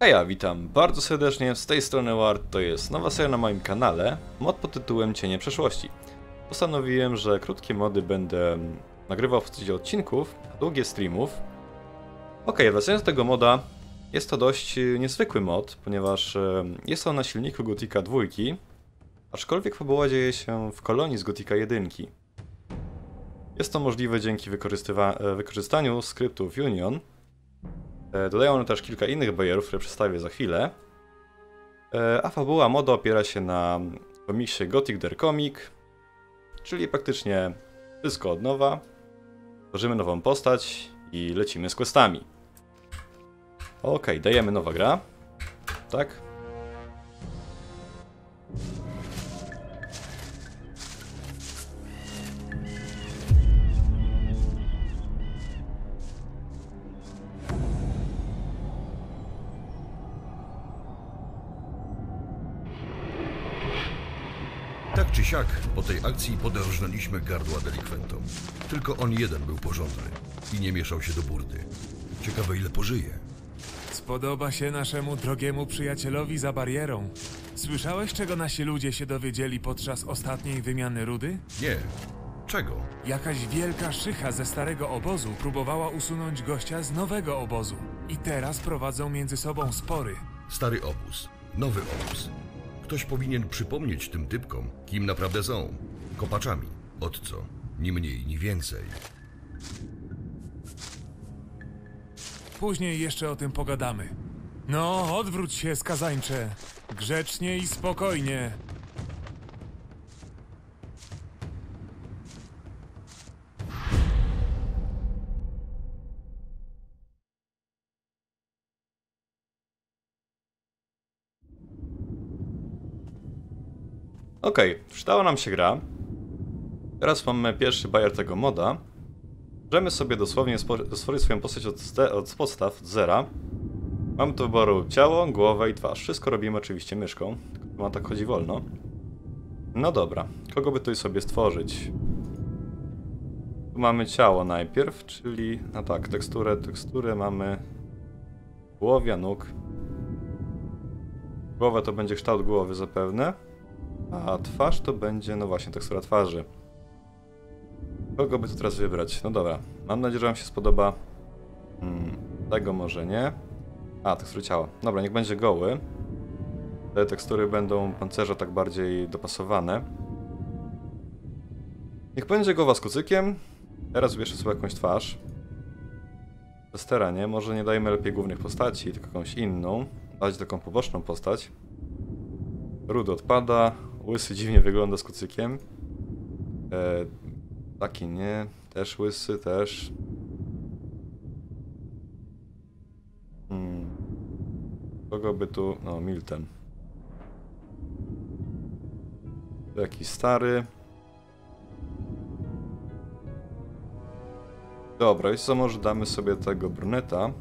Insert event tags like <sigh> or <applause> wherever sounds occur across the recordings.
Heja, witam bardzo serdecznie, z tej strony Ward, to jest nowa seria na moim kanale, mod pod tytułem Cienie Przeszłości. Postanowiłem, że krótkie mody będę nagrywał w postaci odcinków, a długie streamów. Ok, wracając do tego moda, jest to dość e, niezwykły mod, ponieważ e, jest on na silniku Gotika 2, aczkolwiek fabuła dzieje się w kolonii z Gotika 1. Jest to możliwe dzięki e, wykorzystaniu skryptów Union, Dodają one też kilka innych barierów, które przedstawię za chwilę. E, A fabuła moda opiera się na komiksie Gothic Der Comic, czyli praktycznie wszystko od nowa. Tworzymy nową postać i lecimy z questami. Ok, dajemy nowa gra. Tak? Siak, po tej akcji podrżnęliśmy gardła delikwentom. Tylko on jeden był porządny i nie mieszał się do burdy. Ciekawe ile pożyje. Spodoba się naszemu drogiemu przyjacielowi za barierą. Słyszałeś, czego nasi ludzie się dowiedzieli podczas ostatniej wymiany rudy? Nie. Czego? Jakaś wielka szycha ze starego obozu próbowała usunąć gościa z nowego obozu. I teraz prowadzą między sobą spory. Stary obóz. Nowy obóz. Ktoś powinien przypomnieć tym typkom, kim naprawdę są. Kopaczami. Od co? Ni mniej, ni więcej. Później jeszcze o tym pogadamy. No, odwróć się, skazańcze. Grzecznie i spokojnie. Ok, przydała nam się gra. Teraz mamy pierwszy bajer tego moda. Możemy sobie dosłownie stworzyć swoją postać od, od podstaw, od zera. Mamy do wyboru ciało, głowę i twarz. Wszystko robimy oczywiście myszką. Ma tak chodzi wolno. No dobra, kogo by tutaj sobie stworzyć? Tu mamy ciało najpierw, czyli... No tak, teksturę, teksturę mamy... Głowia, nóg. Głowa to będzie kształt głowy zapewne. A twarz to będzie, no właśnie, tekstura twarzy. Kogo by tu teraz wybrać? No dobra, mam nadzieję, że wam się spodoba. Hmm, tego może nie. A, tekstury ciała. Dobra, niech będzie goły. Te tekstury będą pancerza tak bardziej dopasowane. Niech będzie głowa z kucykiem. Teraz wybierzę sobie jakąś twarz. Testera, nie? Może nie dajmy lepiej głównych postaci, tylko jakąś inną. Dać taką poboczną postać. Rudy odpada. Łysy dziwnie wygląda z kucykiem. E, taki nie. Też łysy, też. Hmm. Kogo by tu... No, Milton. Taki stary. Dobra, i co może damy sobie tego bruneta.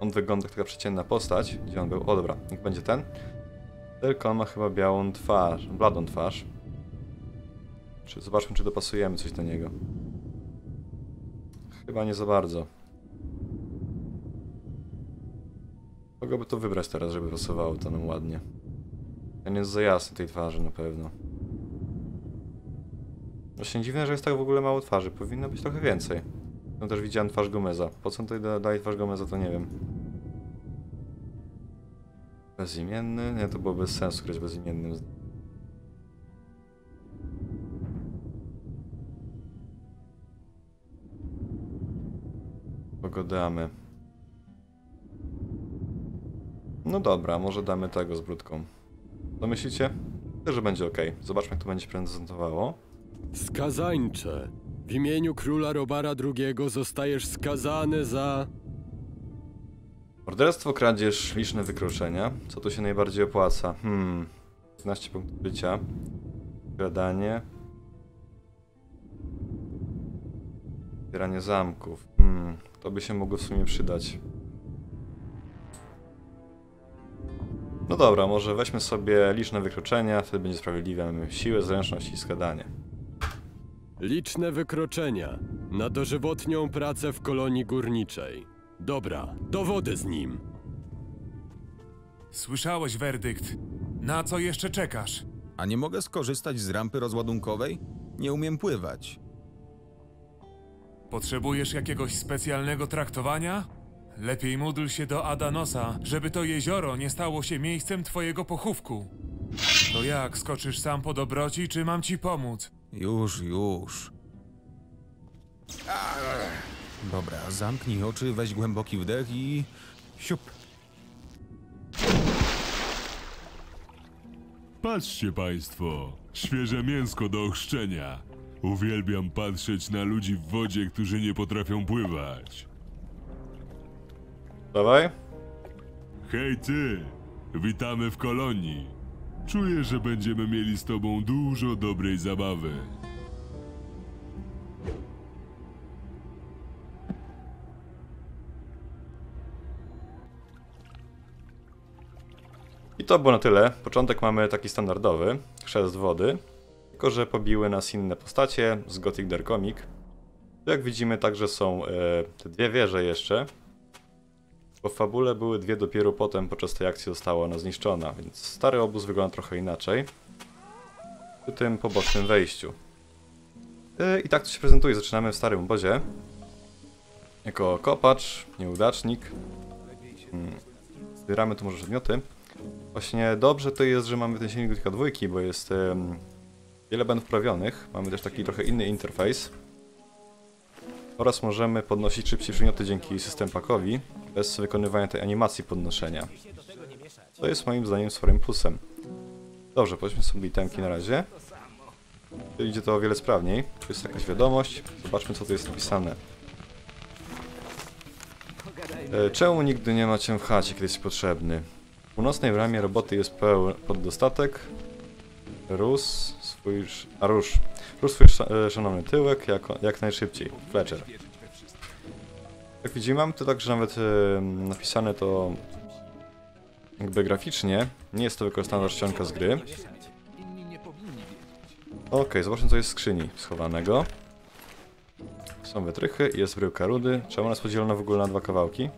On wygląda jak taka przeciętna postać. Gdzie on był? O dobra, niech będzie ten. Tylko on ma chyba białą twarz, bladą twarz. Czy zobaczmy, czy dopasujemy coś do niego. Chyba nie za bardzo. Kogo by to wybrać teraz, żeby pasowało to nam ładnie? Ten jest za jasny tej twarzy na pewno. Właśnie dziwne, że jest tak w ogóle mało twarzy. Powinno być trochę więcej. No też widziałem twarz Gomeza. Po co tutaj da- daje twarz Gomeza, to nie wiem. Bezimienny? Nie, to było bez sensu grać bezimiennym. Kogo damy? No dobra, może damy tego z brudką. Co myślicie? Myślę, że będzie ok. Zobaczmy, jak to będzie się prezentowało. Skazańcze, w imieniu króla Robara II zostajesz skazany za... Morderstwo, kradzież, liczne wykroczenia. Co tu się najbardziej opłaca? Hmm. 15 punktów życia. Kradanie. Zbieranie zamków. Hmm. To by się mogło w sumie przydać. No dobra, może weźmy sobie liczne wykroczenia, wtedy będzie sprawiedliwe. Mamy siłę, zręczność i skradanie. Liczne wykroczenia na dożywotnią pracę w kolonii górniczej. Dobra, do wody z nim. Słyszałeś werdykt. Na co jeszcze czekasz? A nie mogę skorzystać z rampy rozładunkowej? Nie umiem pływać. Potrzebujesz jakiegoś specjalnego traktowania? Lepiej módl się do Adanosa, żeby to jezioro nie stało się miejscem twojego pochówku. To jak, skoczysz sam po dobroci, czy mam ci pomóc? Już, już. Dobra, zamknij oczy, weź głęboki wdech i... siup. Patrzcie państwo, świeże mięsko do ochrzczenia. Uwielbiam patrzeć na ludzi w wodzie, którzy nie potrafią pływać. Dawaj. Hej ty, witamy w kolonii. Czuję, że będziemy mieli z tobą dużo dobrej zabawy. I to było na tyle. Początek mamy taki standardowy, chrzest wody. Tylko, że pobiły nas inne postacie z Gothic Dark Comic. Tu jak widzimy także są e, te dwie wieże jeszcze. Bo w fabule były dwie dopiero potem podczas tej akcji została ona zniszczona, więc stary obóz wygląda trochę inaczej. Przy tym pobocznym wejściu. E, I tak to się prezentuje. Zaczynamy w starym obozie. Jako kopacz, nieudacznik. Hmm. Zbieramy tu może przedmioty. Właśnie dobrze to jest, że mamy ten silnik Gothica 2, bo jest em, wiele błędów wprawionych. Mamy też taki trochę inny interfejs. Oraz możemy podnosić szybciej przedmioty dzięki system pakowi, bez wykonywania tej animacji podnoszenia. To jest moim zdaniem sporym plusem. Dobrze, powiedzmy sobie itemki na razie. Idzie to o wiele sprawniej. Tu jest jakaś wiadomość. Zobaczmy co tu jest napisane. E, Czemu nigdy nie ma cię w chacie, kiedy jesteś potrzebny? Północnej bramie roboty jest pełen poddostatek. Rus, swój... A rusz. Rusz swój e, szanowny tyłek jak, jak najszybciej. Fletcher. Jak widzimy, mamy tu także nawet e, napisane to jakby graficznie. Nie jest to wykorzystana czcionka z gry. Okej, zobaczmy co jest w skrzyni schowanego. Są wytrychy, jest bryłka rudy. Czemu ona jest podzielona w ogóle na dwa kawałki?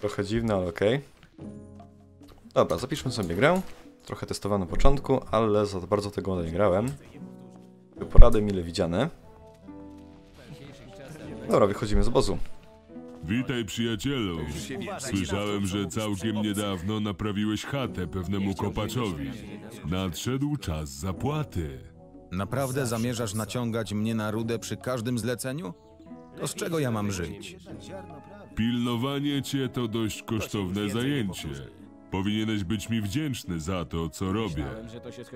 Trochę dziwne, ale okej. Dobra, zapiszmy sobie grę. Trochę testowano na początku, ale za bardzo tego nie grałem. Porady mile widziane. Dobra, wychodzimy z obozu. Witaj przyjacielu. Słyszałem, że całkiem niedawno naprawiłeś chatę pewnemu kopaczowi. Nadszedł czas zapłaty. Naprawdę zamierzasz naciągać mnie na rudę przy każdym zleceniu? To z czego ja mam żyć? Pilnowanie cię to dość kosztowne zajęcie. Powinieneś być mi wdzięczny za to, co robię.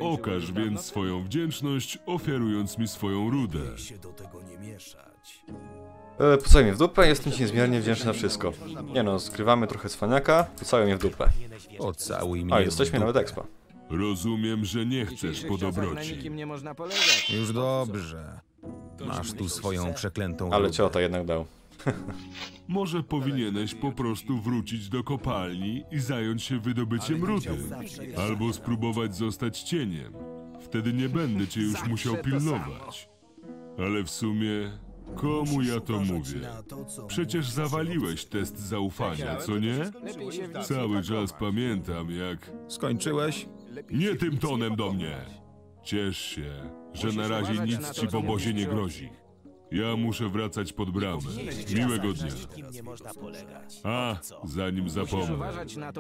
Okaż więc swoją wdzięczność, ofiarując mi swoją rudę. E, Pucaj mnie w dupę, jestem ci niezmiernie wdzięczny na wszystko. Nie no, skrywamy trochę cwaniaka, pucają mnie w dupę. Pocałuj mnie A, w jesteśmy dupę. nawet expa. Rozumiem, że nie chcesz po dobroci. nie można polegać. Już dobrze. Masz tu swoją przeklętą Ale ciota jednak dał. Może powinieneś po prostu wrócić do kopalni i zająć się wydobyciem rudy. Albo spróbować zostać cieniem. Wtedy nie będę cię już musiał pilnować. Ale w sumie, komu ja to mówię? Przecież zawaliłeś test zaufania, co nie? Cały czas pamiętam, jak... Skończyłeś? Nie tym tonem do mnie! Ciesz się, że na razie nic ci w obozie nie grozi. Ja muszę wracać pod bramę. Miłego dnia. A, zanim zapomnę.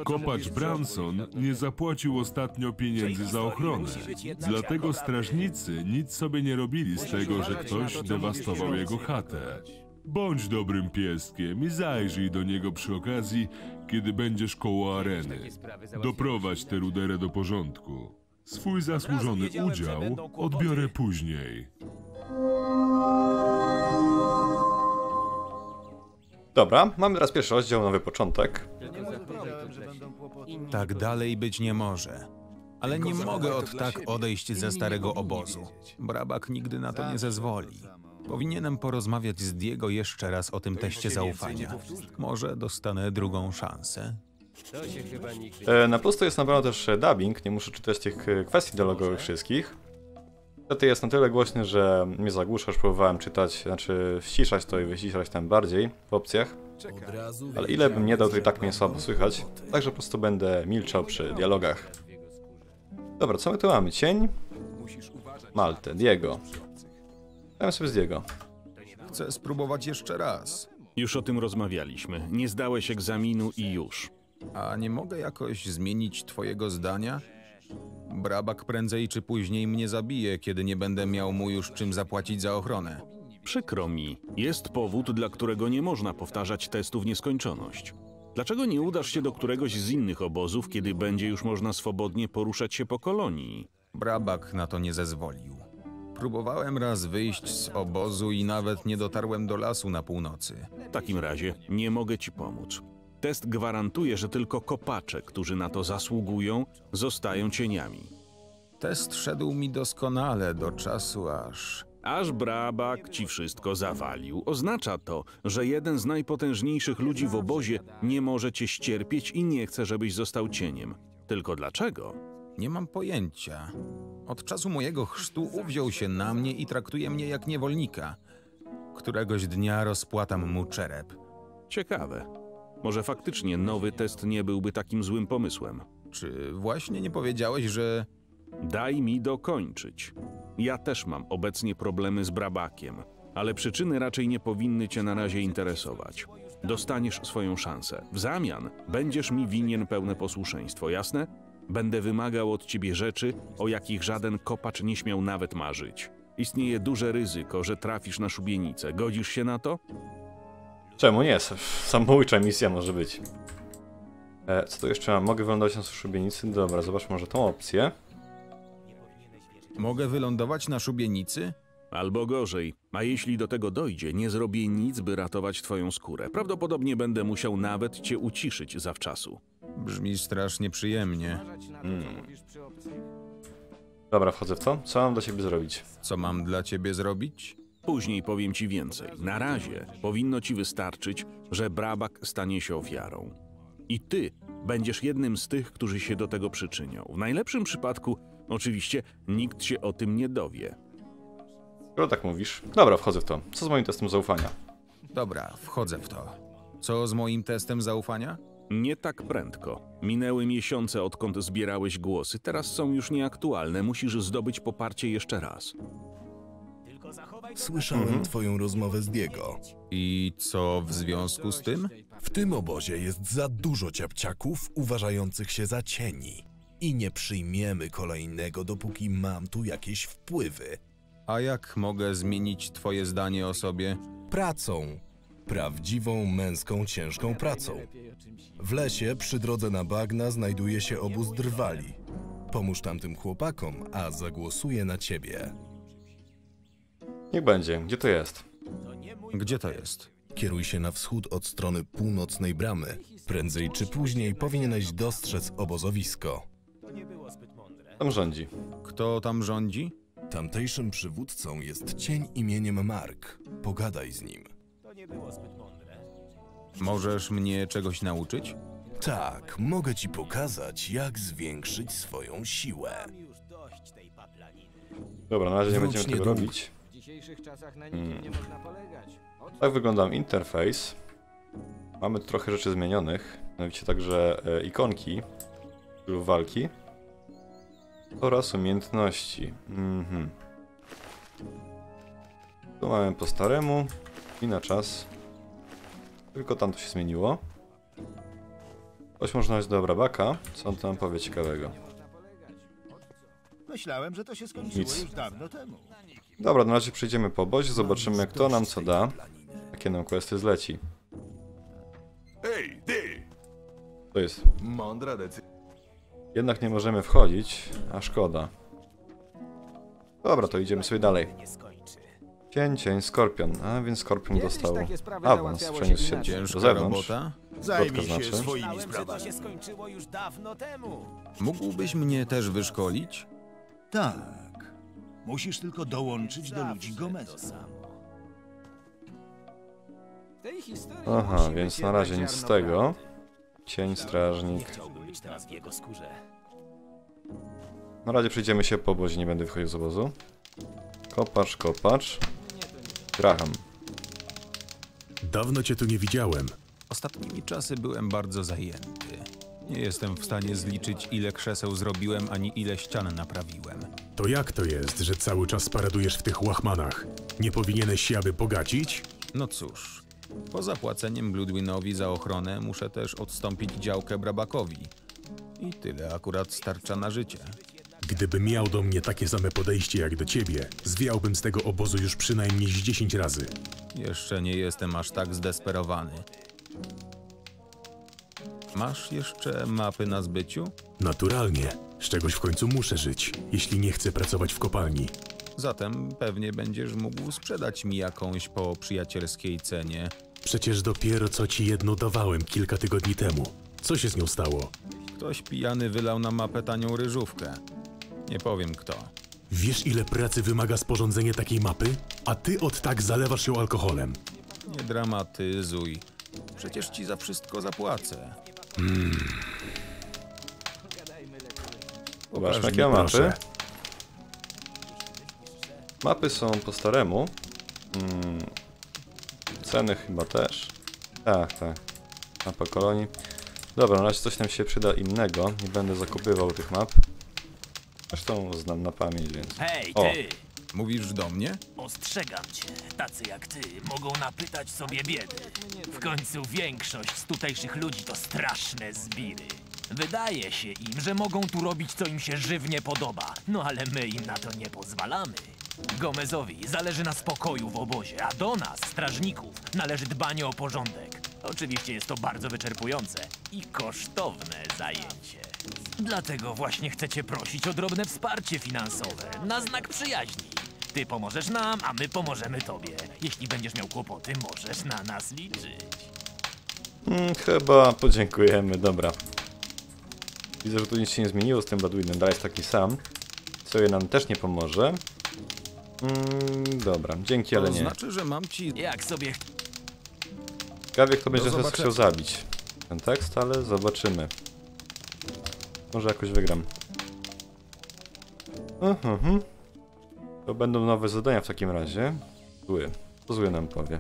Kopacz Branson nie zapłacił ostatnio pieniędzy za ochronę. Dlatego strażnicy nic sobie nie robili z tego, że ktoś dewastował jego chatę. Bądź dobrym pieskiem i zajrzyj do niego przy okazji, kiedy będziesz koło areny. Doprowadź tę ruderę do porządku. Swój zasłużony udział odbiorę później. Dobra, mamy teraz pierwszy rozdział, nowy początek. Tak dalej być nie może. Ale nie mogę od tak odejść ze starego obozu. Brabak nigdy na to nie zezwoli. Powinienem porozmawiać z Diego jeszcze raz o tym teście zaufania. Może dostanę drugą szansę. E, na plus to jest na pewno też e, dubbing, nie muszę czytać tych e, kwestii dialogowych wszystkich. Niestety jest na tyle głośny, że mnie zagłusza, już próbowałem czytać, znaczy ściszać to i wyciszać tam bardziej w opcjach. Ale ile bym nie dał, to i tak mnie słabo słychać. Także po prostu będę milczał przy dialogach. Dobra, co my tu mamy? Cień? Malte, Diego. Dajmy sobie z Diego. Chcę spróbować jeszcze raz. Już o tym rozmawialiśmy. Nie zdałeś egzaminu i już. A nie mogę jakoś zmienić twojego zdania? Brabak prędzej czy później mnie zabije, kiedy nie będę miał mu już czym zapłacić za ochronę. Przykro mi, jest powód, dla którego nie można powtarzać testu w nieskończoność. Dlaczego nie udasz się do któregoś z innych obozów, kiedy będzie już można swobodnie poruszać się po kolonii? Brabak na to nie zezwolił. Próbowałem raz wyjść z obozu i nawet nie dotarłem do lasu na północy. W takim razie nie mogę ci pomóc. Test gwarantuje, że tylko kopacze, którzy na to zasługują, zostają cieniami. Test szedł mi doskonale do czasu aż. Aż Brabak ci wszystko zawalił. Oznacza to, że jeden z najpotężniejszych ludzi w obozie nie może cię ścierpieć i nie chce, żebyś został cieniem. Tylko dlaczego? Nie mam pojęcia. Od czasu mojego chrztu uwziął się na mnie i traktuje mnie jak niewolnika. Któregoś dnia rozpłatam mu czerep. Ciekawe. Może faktycznie nowy test nie byłby takim złym pomysłem. Czy właśnie nie powiedziałeś, że Daj mi dokończyć. Ja też mam obecnie problemy z Brabakiem, ale przyczyny raczej nie powinny cię na razie interesować. Dostaniesz swoją szansę. W zamian będziesz mi winien pełne posłuszeństwo, jasne? Będę wymagał od ciebie rzeczy, o jakich żaden kopacz nie śmiał nawet marzyć. Istnieje duże ryzyko, że trafisz na szubienicę. Godzisz się na to? Czemu nie? Samobójcza misja może być. E, co tu jeszcze mam? Mogę wylądować na szubienicy? Dobra, zobacz może tą opcję. mogę wylądować na szubienicy? Albo gorzej, a jeśli do tego dojdzie, nie zrobię nic, by ratować twoją skórę. Prawdopodobnie będę musiał nawet cię uciszyć zawczasu. Brzmi strasznie przyjemnie. Dobra, wchodzę w to. Co mam dla ciebie zrobić? Co mam dla ciebie zrobić? Później powiem ci więcej. Na razie powinno ci wystarczyć, że Brabak stanie się ofiarą. I ty będziesz jednym z tych, którzy się do tego przyczynią. W najlepszym przypadku, oczywiście, nikt się o tym nie dowie. Skoro tak mówisz. Dobra, wchodzę w to. Co z moim testem zaufania? Dobra, wchodzę w to. Co z moim testem zaufania? Nie tak prędko. Minęły miesiące, odkąd zbierałeś głosy. Teraz są już nieaktualne. Musisz zdobyć poparcie jeszcze raz. Słyszałem twoją rozmowę z Diego. I co w związku z tym? W tym obozie jest za dużo ciapciaków uważających się za cieni. I nie przyjmiemy kolejnego, dopóki mam tu jakieś wpływy. A jak mogę zmienić twoje zdanie o sobie? Pracą. Prawdziwą męską, ciężką pracą. W lesie przy drodze na bagna znajduje się obóz drwali. Pomóż tamtym chłopakom, a zagłosuję na ciebie. Niech będzie. Gdzie to jest? Gdzie to jest? Kieruj się na wschód od strony północnej bramy. Prędzej czy później powinieneś dostrzec obozowisko. Tam rządzi. Kto tam rządzi? Tamtejszym przywódcą jest cień imieniem Mark. Pogadaj z nim. Możesz mnie czegoś nauczyć? Tak, mogę ci pokazać, jak zwiększyć swoją siłę. Dobra, na razie nie będziemy tego niedługo. robić. Tak wygląda interfejs. Mamy trochę rzeczy zmienionych. Mianowicie także e, ikonki stylu walki oraz umiejętności. Mhm. Tu mamy po staremu i na czas. Tylko tam to się zmieniło. Coś można dać do Brabaka. Co on tam powie ciekawego? Myślałem, że to się skończyło Nic. już dawno temu. Dobra, na razie przejdziemy po obozie, zobaczymy kto nam co da. Jakie nam questy zleci. Ej, ty! To jest. Mądra decyzja. Jednak nie możemy wchodzić, a szkoda. Dobra, to idziemy sobie dalej. Cień, cień, skorpion. A więc skorpion dostał awans, przeniósł się do zewnątrz. Zajmij się znaczy. swoimi sprawami. Mógłbyś mnie też wyszkolić? Tak. Musisz tylko dołączyć do ludzi Gomeza. Aha, więc na razie nic z tego. Cień, strażnik. Na razie przejdziemy się po obozie, nie będę wychodził z obozu. Kopacz, kopacz. Graham. Dawno cię tu nie widziałem. Ostatnimi czasy byłem bardzo zajęty. Nie jestem w stanie zliczyć, ile krzeseł zrobiłem, ani ile ścian naprawiłem. To jak to jest, że cały czas paradujesz w tych łachmanach? Nie powinieneś się aby bogacić? No cóż, po zapłaceniem Bludwinowi za ochronę muszę też odstąpić działkę Brabakowi. I tyle akurat starcza na życie. Gdyby miał do mnie takie same podejście jak do ciebie, zwiałbym z tego obozu już przynajmniej z 10 razy. Jeszcze nie jestem aż tak zdesperowany. Masz jeszcze mapy na zbyciu? Naturalnie. Z czegoś w końcu muszę żyć, jeśli nie chcę pracować w kopalni. Zatem pewnie będziesz mógł sprzedać mi jakąś po przyjacielskiej cenie. Przecież dopiero co ci jedno dawałem kilka tygodni temu. Co się z nią stało? Ktoś pijany wylał na mapę tanią ryżówkę. Nie powiem kto. Wiesz, ile pracy wymaga sporządzenie takiej mapy? A ty od tak zalewasz ją alkoholem. Nie dramatyzuj. Przecież ci za wszystko zapłacę. Zobaczmy, Pokaż jakie mapy. proszę. Mapy są po staremu. Mm. Ceny chyba też. Tak, tak. Mapa kolonii. Dobra, na razie coś nam się przyda innego. Nie będę zakupywał tych map. Zresztą znam na pamięć, więc... Hej, O. ty! Mówisz do mnie? Ostrzegam cię, tacy jak ty mogą napytać sobie biedy. Końcu większość z tutejszych ludzi to straszne zbiry. Wydaje się im, że mogą tu robić co im się żywnie podoba, no ale my im na to nie pozwalamy. Gomezowi zależy na spokoju w obozie, a do nas, strażników, należy dbanie o porządek. Oczywiście jest to bardzo wyczerpujące i kosztowne zajęcie. Dlatego właśnie chcecie prosić o drobne wsparcie finansowe, na znak przyjaźni. Ty pomożesz nam, a my pomożemy tobie. Jeśli będziesz miał kłopoty, możesz na nas liczyć. Mm, chyba podziękujemy, dobra. Widzę, że tu nic się nie zmieniło z tym Badwinem, dalej jest taki sam. Co je nam też nie pomoże. Mm, dobra, dzięki, ale To nie. znaczy, że mam ci... Jak sobie Ciekawie, kto będzie nas chciał zabić. Ten tekst, ale zobaczymy. Może jakoś wygram. Mhm. To będą nowe zadania w takim razie. Zły. To zły nam powie.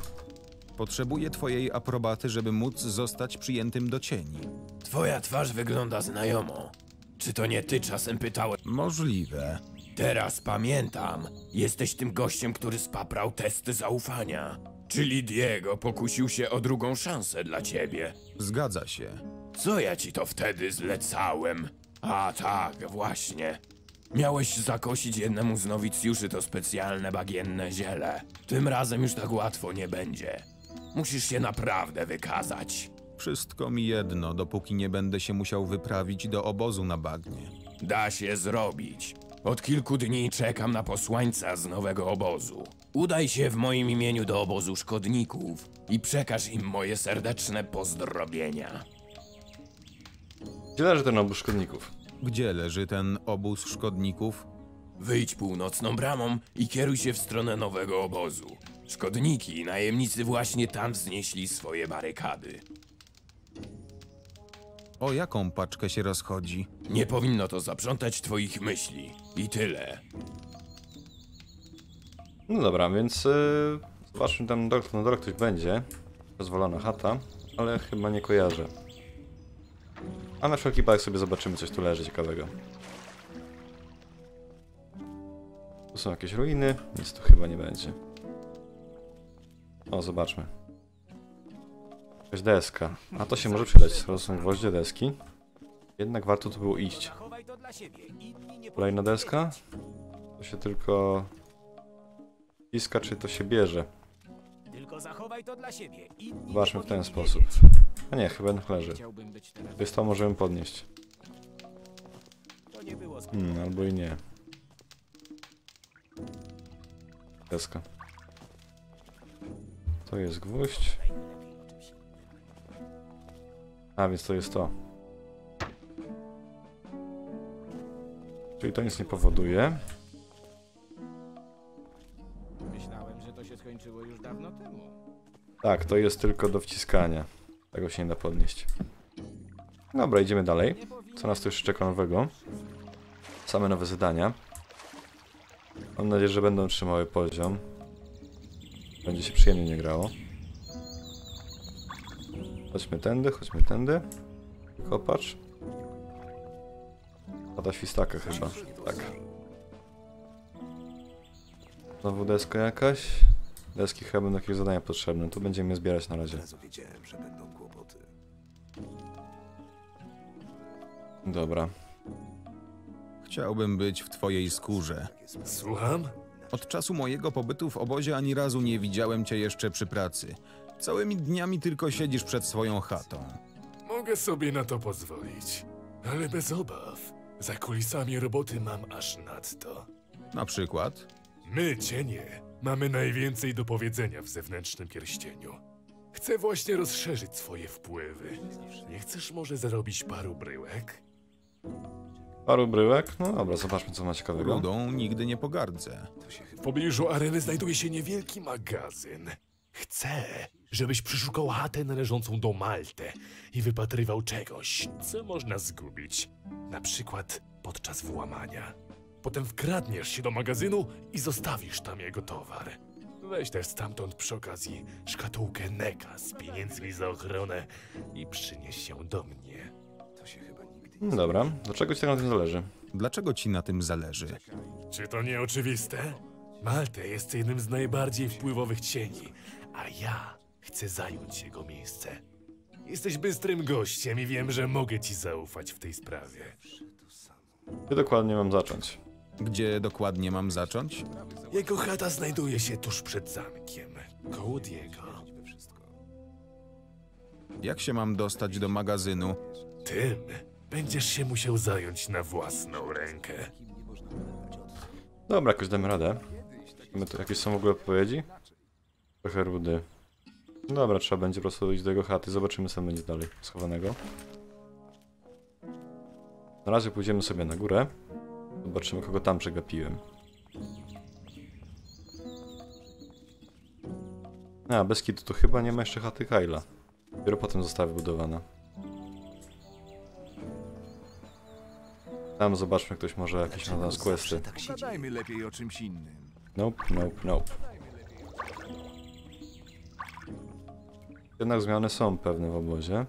Potrzebuję twojej aprobaty, żeby móc zostać przyjętym do cieni. Twoja twarz wygląda znajomo. Czy to nie ty czasem pytałeś? Możliwe. Teraz pamiętam. Jesteś tym gościem, który spaprał testy zaufania. Czyli Diego pokusił się o drugą szansę dla ciebie. Zgadza się. Co ja ci to wtedy zlecałem? A tak, właśnie. Miałeś zakosić jednemu z nowicjuszy to specjalne bagienne ziele. Tym razem już tak łatwo nie będzie. Musisz się naprawdę wykazać. Wszystko mi jedno, dopóki nie będę się musiał wyprawić do obozu na bagnie. Da się zrobić. Od kilku dni czekam na posłańca z nowego obozu. Udaj się w moim imieniu do obozu szkodników i przekaż im moje serdeczne pozdrowienia. Gdzie leży ten obóz szkodników? Gdzie leży ten obóz szkodników? Wyjdź północną bramą i kieruj się w stronę nowego obozu. Szkodniki i najemnicy właśnie tam wznieśli swoje barykady. O jaką paczkę się rozchodzi? Nie powinno to zaprzątać twoich myśli. I tyle. No dobra, więc yy, zobaczmy tam do, na dole ktoś będzie. Pozwolona chata, ale chyba nie kojarzę. A na wszelki wypadek sobie zobaczymy, coś tu leży ciekawego. Tu są jakieś ruiny, nic tu chyba nie będzie. O, zobaczmy. Jakaś deska. A to się może przydać, skoro są gwoździe deski. Jednak warto tu było iść. Kolejna deska? To się tylko... Piska, czy to się bierze? Zobaczmy w ten sposób. A nie, chyba leży. Jest to możemy podnieść. Hmm, albo i nie. Deska. To jest gwóźdź. A, więc to jest to. Czyli to nic nie powoduje. Myślałem, że to się skończyło już dawno temu. Tak, to jest tylko do wciskania. Tego się nie da podnieść. Dobra, idziemy dalej. Co nas tu jeszcze czeka nowego? Same nowe zadania. Mam nadzieję, że będą trzymały poziom. Będzie się przyjemnie nie grało. Chodźmy tędy, chodźmy tędy. Kopacz. Pada świstaka chyba. Tak. Znowu deska jakaś. Deski chyba będą jakieś zadania potrzebne. Tu będziemy je zbierać na razie. Wiedziałem, że będą kłopoty. Dobra. Chciałbym być w twojej skórze. Słucham? Od czasu mojego pobytu w obozie ani razu nie widziałem cię jeszcze przy pracy. Całymi dniami tylko siedzisz przed swoją chatą. Mogę sobie na to pozwolić, ale bez obaw. Za kulisami roboty mam aż nadto. Na przykład? My, cienie, mamy najwięcej do powiedzenia w zewnętrznym pierścieniu. Chcę właśnie rozszerzyć swoje wpływy. Nie chcesz może zarobić paru bryłek? Paru bryłek? No dobra, zobaczmy co ma ciekawego. Rudą nigdy nie pogardzę. W pobliżu areny znajduje się niewielki magazyn. Chcę, żebyś przeszukał chatę należącą do Maltę i wypatrywał czegoś, co można zgubić. Na przykład podczas włamania. Potem wkradniesz się do magazynu i zostawisz tam jego towar. Weź też stamtąd przy okazji szkatułkę Neka z pieniędzmi za ochronę i przynieś ją do mnie. No Dobra, do czego ci tak na tym zależy? Dlaczego ci na tym zależy? Czy to nie oczywiste? Malte jest jednym z najbardziej wpływowych cieni, a ja chcę zająć jego miejsce. Jesteś bystrym gościem i wiem, że mogę ci zaufać w tej sprawie. Gdzie dokładnie mam zacząć? Gdzie dokładnie mam zacząć? Jego chata znajduje się tuż przed zamkiem, koło Diego. Jak się mam dostać do magazynu? Tym będziesz się musiał zająć na własną rękę. Dobra, jakoś damy radę. Mamy tu jakieś są w ogóle odpowiedzi? Trochę rudy. Dobra, trzeba będzie po prostu iść do jego chaty, zobaczymy co będzie dalej schowanego. Na razie pójdziemy sobie na górę. Zobaczymy kogo tam przegapiłem. A, bez kitu to chyba nie ma jeszcze chaty Kyla. Dopiero potem została wybudowana. Tam zobaczmy, ktoś może jakieś na nas questy. Pogadajmy lepiej o czymś innym. Nope, nope, nope. Jednak zmiany są pewne w obozie.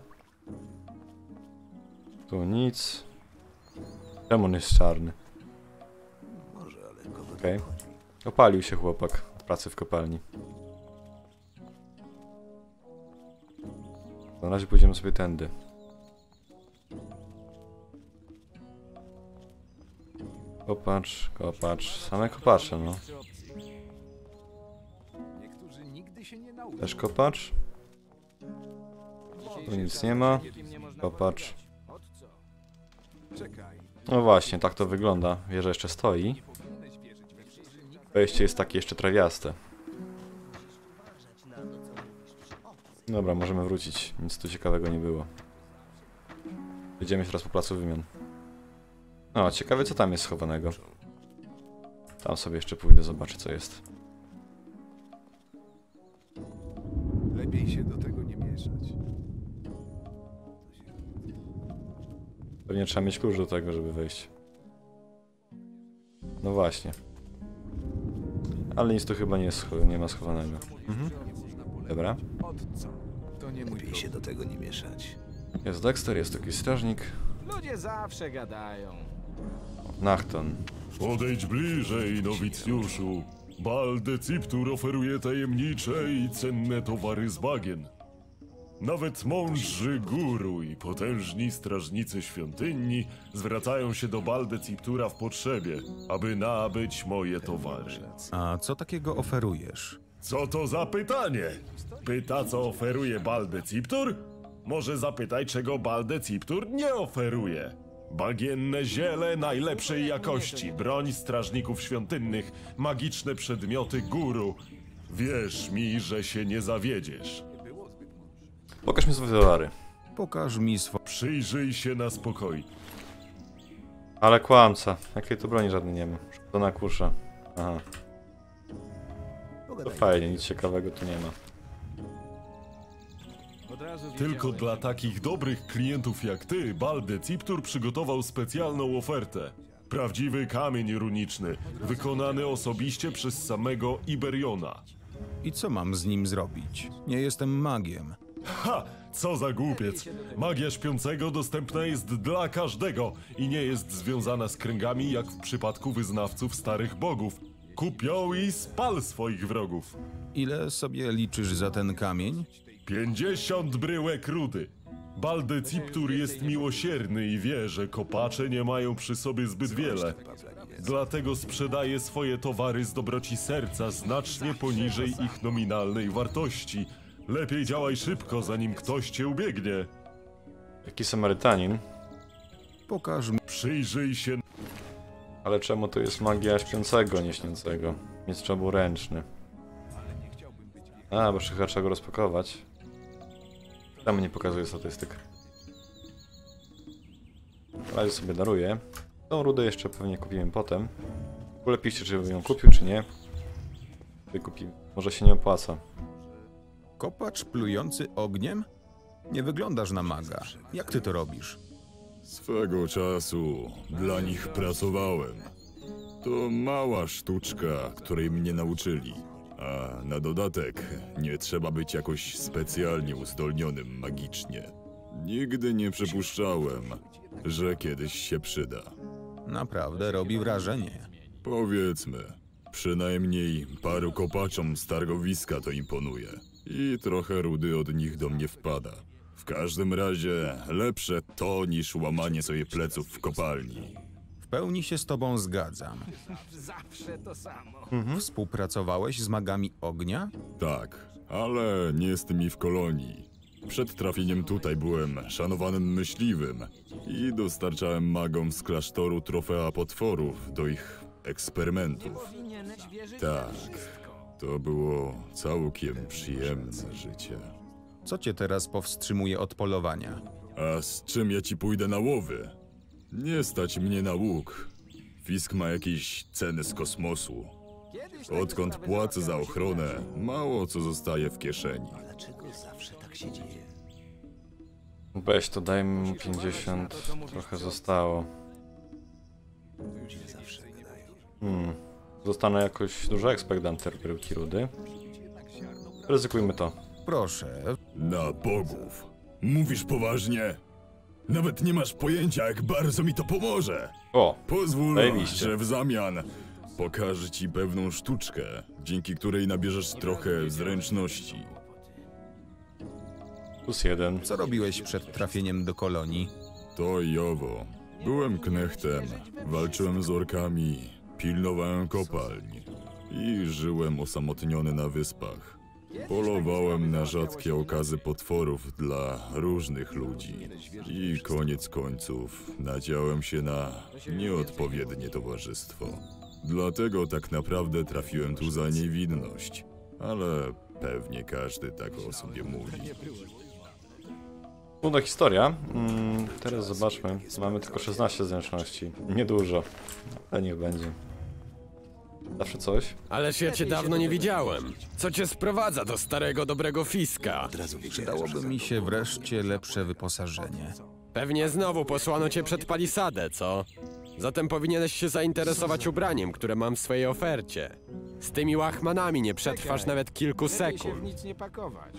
Tu nic. Czemu on jest czarny? Okej. Okay. Opalił się chłopak od pracy w kopalni. Na razie pójdziemy sobie tędy. Kopacz, kopacz, same kopacze, no. Też kopacz. Tu nic nie ma. Kopacz. No właśnie, tak to wygląda. Wieża jeszcze stoi. Wejście jest takie jeszcze trawiaste. Dobra, możemy wrócić. Nic tu ciekawego nie było. Jedziemy teraz po placu wymian. No, ciekawe co tam jest schowanego. Tam sobie jeszcze pójdę, zobaczę co jest. Lepiej się do tego nie mieszać. Pewnie trzeba mieć klucz do tego, żeby wejść. No właśnie. Ale nic tu chyba nie, nie ma schowanego. Mhm. Dobra. To nie mój się do tego nie mieszać. Jest Dexter, jest jakiś strażnik. Ludzie zawsze gadają. Nachton. Podejdź bliżej, nowicjuszu. Baldeciptur oferuje tajemnicze i cenne towary z bagien. Nawet mądrzy guru i potężni strażnicy świątyni zwracają się do Baldeciptura w potrzebie, aby nabyć moje towary. A co takiego oferujesz? Co to za pytanie? Pyta, co oferuje Baldeciptur? Może zapytaj, czego Baldeciptur nie oferuje. Bagienne ziele najlepszej jakości, broń strażników świątynnych, magiczne przedmioty guru. Wierz mi, że się nie zawiedziesz. Pokaż mi swoje towary. Pokaż mi swo... Przyjrzyj się na spokojnie. Ale kłamca. Jakiej tu broni żadnej nie ma. To na kusza. Aha. To fajnie, nic ciekawego tu nie ma. Tylko dla takich dobrych klientów jak ty, Baldeciptur przygotował specjalną ofertę. Prawdziwy kamień runiczny, wykonany osobiście przez samego Iberiona. I co mam z nim zrobić? Nie jestem magiem. Ha! Co za głupiec! Magia śpiącego dostępna jest dla każdego i nie jest związana z kręgami jak w przypadku wyznawców starych bogów. Kup ją i spal swoich wrogów. Ile sobie liczysz za ten kamień? 50 bryłek rudy. Baldeciptur jest miłosierny i wie, że kopacze nie mają przy sobie zbyt wiele. Dlatego sprzedaje swoje towary z dobroci serca znacznie poniżej ich nominalnej wartości. Lepiej działaj szybko, zanim ktoś cię ubiegnie. Jaki Samarytanin? Pokaż mi. Przyjrzyj się. Ale czemu to jest magia śpiącego, nie śniącego? Mistrz oburęczny. A, bo chyba trzeba go rozpakować. Tam nie pokazuje statystyk. Na razie sobie daruję. Tą rudę jeszcze pewnie kupimy potem. W ogóle piszcie, czy bym ją kupił, czy nie. Wykupimy. Może się nie opłaca. Kopacz plujący ogniem? Nie wyglądasz na maga. Jak ty to robisz? Swego czasu dla nich pracowałem. To mała sztuczka, której mnie nauczyli. A na dodatek nie trzeba być jakoś specjalnie uzdolnionym magicznie. Nigdy nie przypuszczałem, że kiedyś się przyda. Naprawdę robi wrażenie. Powiedzmy, przynajmniej paru kopaczom z targowiska to imponuje. I trochę rudy od nich do mnie wpada. W każdym razie lepsze to niż łamanie sobie pleców w kopalni. W pełni się z tobą zgadzam. Zawsze to samo. Współpracowałeś z magami ognia? Tak, ale nie z tymi w kolonii. Przed trafieniem tutaj byłem szanowanym myśliwym i dostarczałem magom z klasztoru trofea potworów do ich eksperymentów. Tak, to było całkiem przyjemne życie. Co cię teraz powstrzymuje od polowania? A z czym ja ci pójdę na łowy? Nie stać mnie na łuk. Fisk ma jakieś ceny z kosmosu. Odkąd płacę za ochronę, mało co zostaje w kieszeni. Dlaczego zawsze tak się dzieje? Weź to dajmy mu 50. Trochę zostało. Hmm. Zostanę jakoś dużo ekspert bryłki rudy. Ryzykujmy to. Proszę. Na bogów. Mówisz poważnie? Nawet nie masz pojęcia, jak bardzo mi to pomoże. O, Pozwól, zajebiście. że w zamian pokażę ci pewną sztuczkę, dzięki której nabierzesz trochę zręczności. Plus jeden. Co robiłeś przed trafieniem do kolonii? To i owo. Byłem knechtem, walczyłem z orkami, pilnowałem kopalń i żyłem osamotniony na wyspach. Polowałem na rzadkie okazy potworów dla różnych ludzi i koniec końców nadziałem się na nieodpowiednie towarzystwo. Dlatego tak naprawdę trafiłem tu za niewinność, ale pewnie każdy tak o sobie mówi. Trudna historia. Mm, teraz zobaczmy. Mamy tylko 16 zręczności. Niedużo. Ale niech będzie. Zawsze coś. Ależ ja cię dawno nie widziałem. Co cię sprowadza do starego, dobrego fiska? Przydałoby mi się wreszcie lepsze wyposażenie. Pewnie znowu posłano cię przed palisadę, co? Zatem powinieneś się zainteresować ubraniem, które mam w swojej ofercie. Z tymi łachmanami nie przetrwasz nawet kilku sekund. nic nie pakować.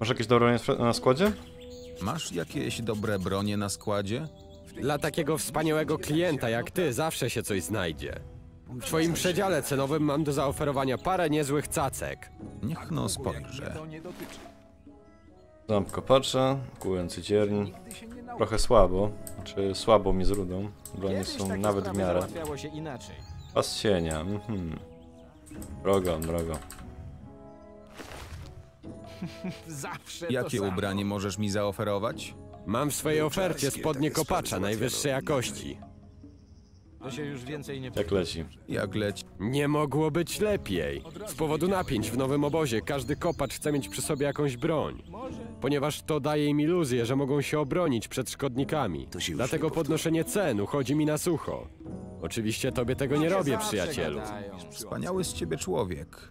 Masz jakieś dobre na składzie? Masz jakieś dobre bronie na składzie? Dla takiego wspaniałego klienta jak ty zawsze się coś znajdzie. W twoim przedziale cenowym mam do zaoferowania parę niezłych cacek. Niech no spojrzę. Ząb kopacza, kujący cierń. Trochę słabo. Czy słabo mi z rudą. Kiedyś są nawet w miarę. załatwiało się inaczej. Pas cienia. Mhm. Drogo, drogo. <laughs> Zawsze Jakie to ubranie możesz mi zaoferować? Mam w swojej ofercie spodnie kopacza najwyższej jakości. To się już więcej nie Jak leci? Jak leci? Nie mogło być lepiej. Z powodu napięć w nowym obozie każdy kopacz chce mieć przy sobie jakąś broń. Ponieważ to daje im iluzję, że mogą się obronić przed szkodnikami. Dlatego podnoszenie cen uchodzi mi na sucho. Oczywiście tobie tego nie robię, przyjacielu. Wspaniały z ciebie człowiek.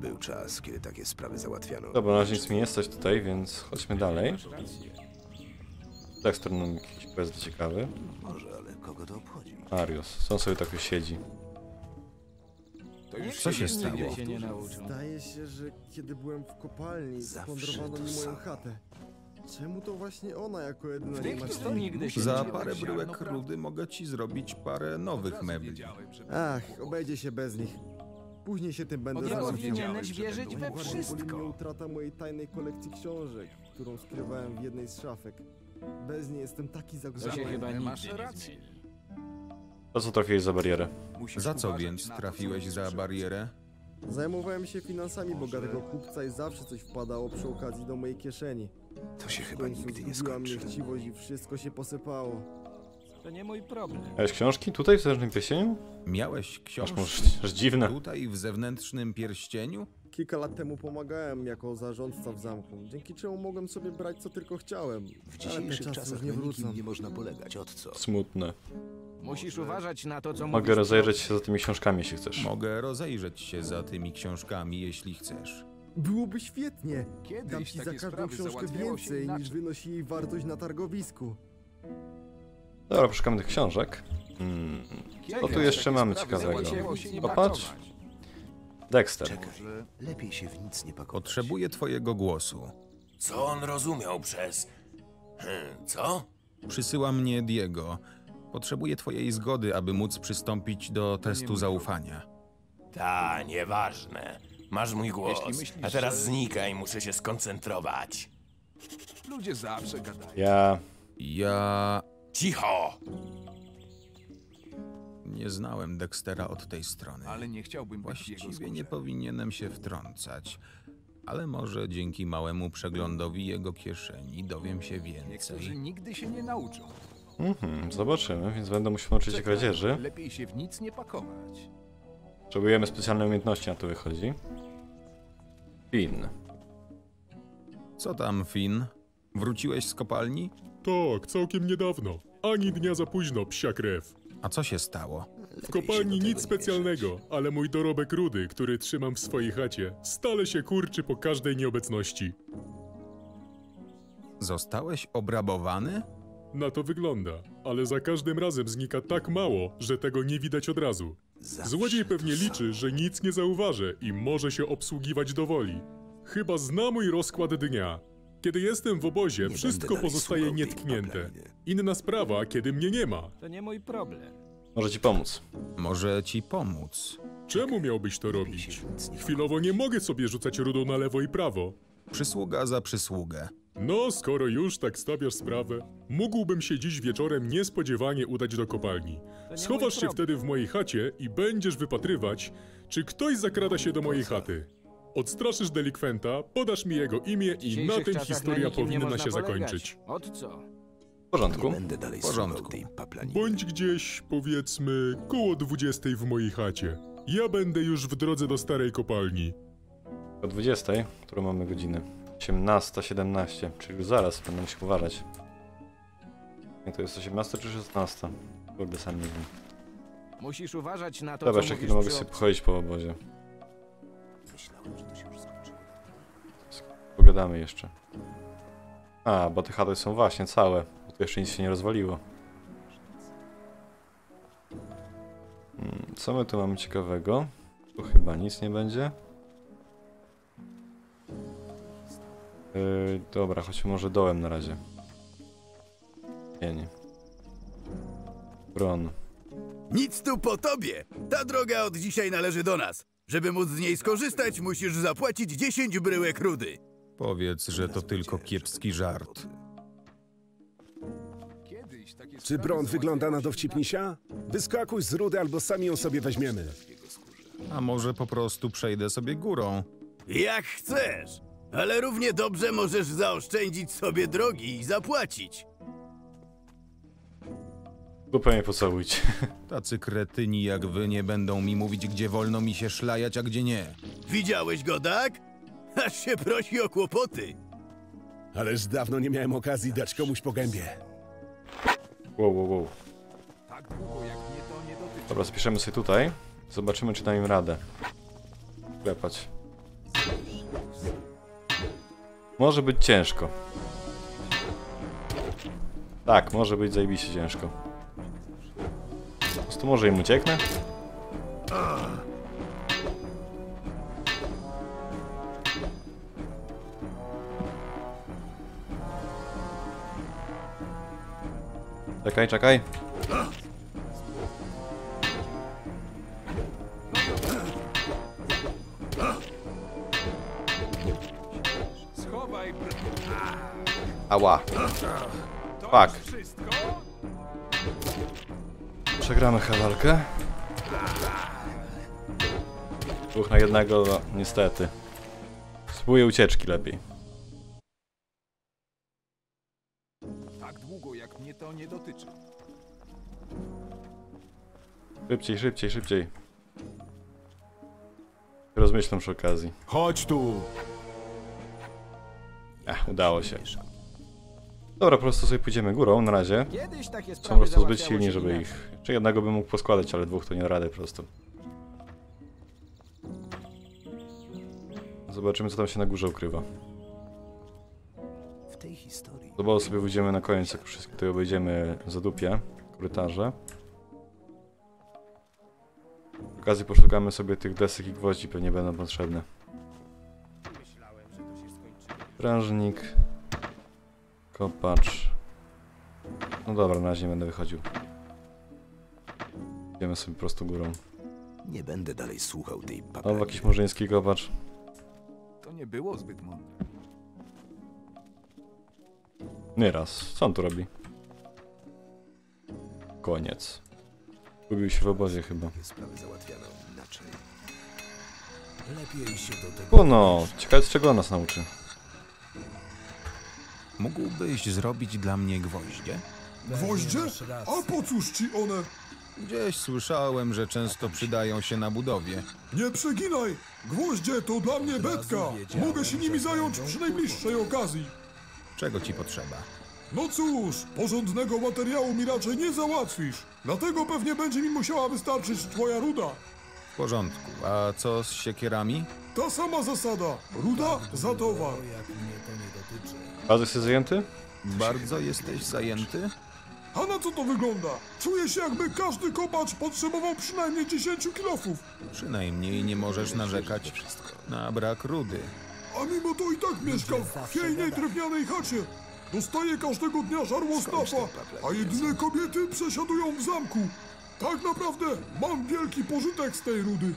Był czas, kiedy takie sprawy załatwiano. Dobra, na razie nic mi nie stać tutaj, więc chodźmy dalej. Dexter nam jakiś quest ciekawy. Może, ale kogo to obchodzi? Arius, co on sobie tak już siedzi? Co się stało? Zdaje się, że kiedy byłem w kopalni, splądrowano mi moją chatę. Czemu to właśnie ona jako jedyna nie ma? Za parę bryłek rudy mogę ci zrobić parę nowych mebli. Ach, obejdzie się bez nich. Później się tym będę załatwiał. powinieneś wierzyć we wszystko. mnie utrata mojej tajnej kolekcji książek, którą skrywałem w jednej z szafek. Bez niej jestem taki To się zagubiony. chyba nigdy nie zmieni. To co trafiłeś za barierę? Za co więc trafiłeś za barierę? Zajmowałem się finansami bogatego kupca i zawsze coś wpadało przy okazji do mojej kieszeni. To się chyba nigdy nie zgubiła mnie skończy. chciwość i wszystko się posypało. To nie mój problem. Miałeś książki tutaj w Zależnym Pierścieniu? Miałeś Aż książkę? może aż dziwne. Tutaj w zewnętrznym pierścieniu? Kilka lat temu pomagałem jako zarządca w zamku, dzięki czemu mogłem sobie brać co tylko chciałem. W dzisiejszych czasach nie nie można polegać. Od co? Smutne. Musisz uważać na to, co Mogę mówisz. rozejrzeć się za tymi książkami, jeśli chcesz. Mogę rozejrzeć się za tymi książkami, jeśli chcesz. Byłoby świetnie. Kiedyś Dam ci za takie każdą sprawy książkę załatwiało się więcej inaczej. niż wynosi jej wartość na targowisku. Dobra, poszukamy tych książek. Hmm. Co tu jeszcze mamy ciekawego? Popatrz. Dexter. Czekaj, lepiej się w nic nie pakować. Potrzebuję twojego głosu. Co on rozumiał przez... Hmm, co? Przysyła mnie Diego. Potrzebuję twojej zgody, aby móc przystąpić do testu zaufania. Ta, nieważne. Masz mój głos. Jeśli myślisz, A teraz że- znikaj, muszę się skoncentrować. Ludzie zawsze gadają. Ja... Ja Cicho! nie znałem Dextera od tej strony. Ale nie chciałbym być w jego Właściwie skórze. nie powinienem się wtrącać. Ale może dzięki małemu przeglądowi jego kieszeni dowiem się Niektórzy więcej. nigdy się nie nauczą. Mhm, zobaczymy, więc będę musiał nauczyć się Czekaj, kradzieży. Lepiej się w nic nie pakować. Potrzebujemy specjalnej umiejętności, na to wychodzi. Pin. Co tam, Finn? Wróciłeś z kopalni? Tak, całkiem niedawno. Ani dnia za późno, psia krew. A co się stało? W kopalni nic specjalnego, ale mój dorobek rudy, który trzymam w swojej chacie, stale się kurczy po każdej nieobecności. Zostałeś obrabowany? Na to wygląda, ale za każdym razem znika tak mało, że tego nie widać od razu. Złodziej pewnie liczy, że nic nie zauważy i może się obsługiwać do woli. Chyba zna mój rozkład dnia. Kiedy jestem w obozie, Nie wszystko pozostaje nietknięte. Inna sprawa, kiedy mnie nie ma. To nie mój problem. Może ci pomóc. Może ci pomóc. Czemu miałbyś to robić? Chwilowo nie mogę sobie rzucać rudą na lewo i prawo. Przysługa za przysługę. No, skoro już tak stawiasz sprawę, mógłbym się dziś wieczorem niespodziewanie udać do kopalni. Schowasz się wtedy w mojej chacie i będziesz wypatrywać, czy ktoś zakrada się do mojej chaty. Odstraszysz delikwenta, podasz mi jego imię i na tym historia powinna się polegać. zakończyć. Od co? W porządku. Będę dalej porządku. tej. Bądź gdzieś, powiedzmy, koło 20 w mojej chacie. Ja będę już w drodze do starej kopalni. O 20, którą mamy godzinę. 18.17, czyli już zaraz będę musiał uważać. Nie, to jest 18 czy 16? Kurde, sam nie wiem. Musisz uważać na to, Dobra, co jeszcze chwilę mogę sobie pochodzić po obozie. Pogadamy jeszcze. A, bo te chaty są właśnie całe. Bo tu jeszcze nic się nie rozwaliło. Hmm, Co my tu mamy ciekawego? Tu chyba nic nie będzie. Yy, dobra, chodźmy może dołem na razie. Nie, nie. Bron. Nic tu po tobie! Ta droga od dzisiaj należy do nas. Żeby móc z niej skorzystać, musisz zapłacić 10 bryłek rudy. Powiedz, że to tylko kiepski żart. Czy Bron wygląda na dowcipnisia? Wyskakuj z rudy albo sami ją sobie weźmiemy. A może po prostu przejdę sobie górą? Jak chcesz, ale równie dobrze możesz zaoszczędzić sobie drogi i zapłacić. Dupę mnie pocałujcie. <laughs> Tacy kretyni jak wy nie będą mi mówić, gdzie wolno mi się szlajać, a gdzie nie. Widziałeś go, tak? Aż się prosi o kłopoty. Ależ dawno nie miałem okazji dać komuś po gębie. Wow, wow, wow. Tak długo jak mnie to nie dotyczy. Dobra, spiszemy sobie tutaj. Zobaczymy, czy dam im radę. Klepać. Może być ciężko. Tak, może być zajebiście ciężko. Po prostu może im ucieknę? Czekaj, czekaj. Ała. Fuck. Przegramy chyba walkę. Dwóch na jednego, no, niestety. Spróbuję ucieczki lepiej. Tak długo, jak mnie to nie dotyczy. Szybciej, szybciej, szybciej. Rozmyślam przy okazji. Chodź tu! Ech, udało się. Dobra, po prostu sobie pójdziemy górą na razie. Są po prostu zbyt silni, żeby ich... Czy jednego bym mógł poskładać, ale dwóch to nie da rady po prostu. Zobaczymy, co tam się na górze ukrywa. W Zobaczmy sobie wyjdziemy na koniec, jak wszystko tutaj obejdziemy za dupie, korytarze. Przy okazji poszukamy sobie tych desek i gwoździ, pewnie będą potrzebne. Prężnik. Kopacz. No dobra, na razie nie będę wychodził. Idziemy sobie po prostu górą. nie będę dalej słuchał tej O, papy. jakiś murzyński kopacz. To nie było zbyt mądre. Nieraz. Co on tu robi? Koniec. Gubił się w obozie chyba. Sprawy załatwiano inaczej. Lepiej się do tego... O no, ciekawe z czego on nas nauczy. Mógłbyś zrobić dla mnie gwoździe? Gwoździe? A po cóż ci one? Gdzieś słyszałem, że często przydają się na budowie. Nie przeginaj! Gwoździe to dla mnie betka! Mogę się nimi zająć przy najbliższej okazji. Czego ci potrzeba? No cóż, porządnego materiału mi raczej nie załatwisz. Dlatego pewnie będzie mi musiała wystarczyć twoja ruda. W porządku. A co z siekierami? Ta sama zasada. Ruda za towar. Bardzo jesteś zajęty? Bardzo jesteś zajęty? A na co to wygląda? Czuję się jakby każdy kopacz potrzebował przynajmniej 10 kilofów. Przynajmniej nie możesz narzekać na brak rudy. A mimo to i tak mieszkam w chwiejnej drewnianej chacie. Dostaję każdego dnia żarło snafa, a jedyne kobiety przesiadują w zamku. Tak naprawdę mam wielki pożytek z tej rudy.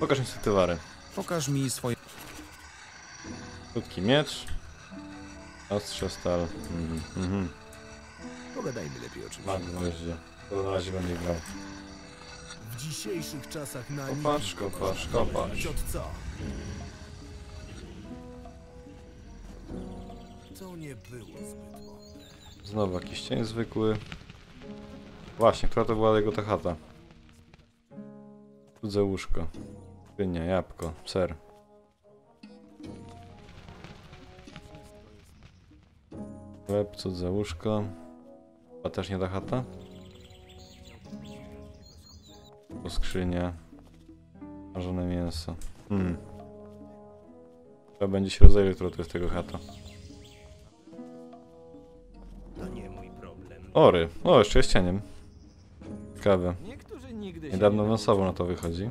Pokaż mi sobie towary. Pokaż mi swoje... Krótki miecz. Ostrze stal. Mhm. mhm. Pogadajmy lepiej o czymś. Mam gwoździe. To na razie będzie grał. W dzisiejszych czasach na Kopacz, kopacz, kopacz. Co? To nie było zbyt mądre. Znowu jakiś cień zwykły. Właśnie, która to była jego ta chata? Cudze łóżko. Dynia, jabłko, ser. Chleb, cudze łóżko. A też nie ta chata? Tu skrzynia. Marzone mięso. Hmm. Trzeba będzie się rozejrzeć, która to jest tego chata. To nie mój problem. Ory. O, jeszcze jest cieniem. Ciekawe. Niektórzy nigdy się Niedawno nie nosowo na to wychodzi.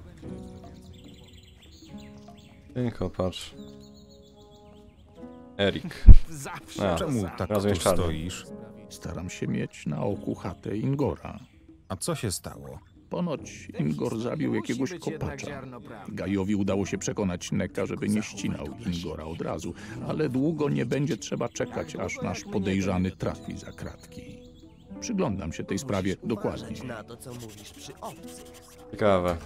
Tylko patrz. Erik. <laughs> Zawsze. A, Czemu tak razem tu stoisz? Staram się mieć na oku chatę Ingora. A co się stało? Ponoć Ingor zabił jakiegoś kopacza. Gajowi udało się przekonać Neka, żeby nie ścinał Ingora od razu, ale długo nie będzie trzeba czekać, aż nasz podejrzany trafi za kratki. Przyglądam się tej sprawie dokładnie. na to, co mówisz przy obcych. Ciekawe.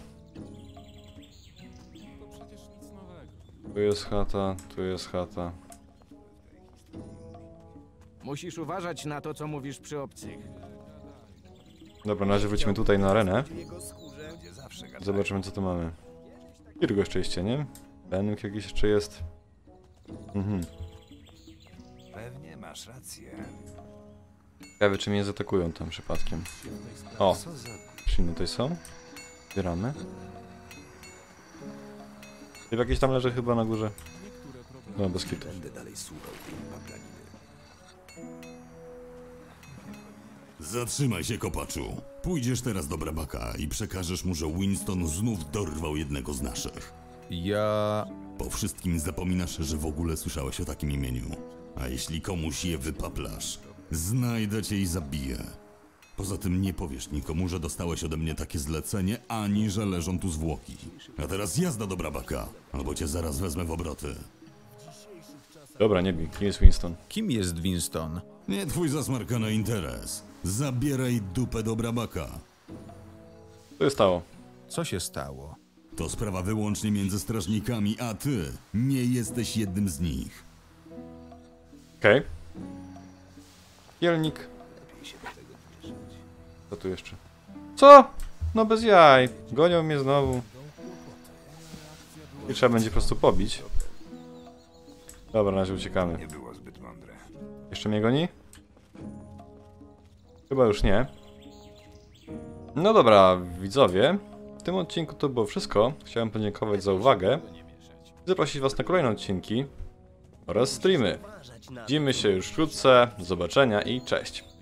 Tu jest chata, tu jest chata. Musisz uważać na to, co mówisz przy obcych. Dobra, na razie wrócimy tutaj na arenę. Jego skórze, zawsze. Zobaczymy co tu mamy. Kirgo jeszcze jest cieniem. Benuk jakiś jeszcze jest. Mhm. Pewnie masz rację. Ciekawe czy mnie zaatakują tam przypadkiem. O! Inne tutaj są? Zbieramy. Typ jakiś tam leży chyba na górze. No bez kitu. Zatrzymaj się, kopaczu. Pójdziesz teraz do Brabaka i przekażesz mu, że Winston znów dorwał jednego z naszych. Ja... Po wszystkim zapominasz, że w ogóle słyszałeś o takim imieniu. A jeśli komuś je wypaplasz, znajdę cię i zabiję. Poza tym nie powiesz nikomu, że dostałeś ode mnie takie zlecenie, ani że leżą tu zwłoki. A teraz jazda do Brabaka, albo cię zaraz wezmę w obroty. Dobra, nie bij. Kim jest Winston? Kim jest Winston? Nie twój zasmarkany interes. Zabieraj dupę do Brabaka. Co się stało? Co się stało? To sprawa wyłącznie między strażnikami, a ty nie jesteś jednym z nich. Okej. Okay. Jelnik. Co tu jeszcze? Co? No bez jaj. Gonią mnie znowu. I trzeba będzie po prostu pobić. Dobra, na razie uciekamy. Nie było zbyt mądre. Jeszcze mnie goni? Chyba już nie. No dobra, widzowie. W tym odcinku to było wszystko. Chciałem podziękować za uwagę. Zaprosić was na kolejne odcinki oraz streamy. Widzimy się już wkrótce. Do zobaczenia i cześć.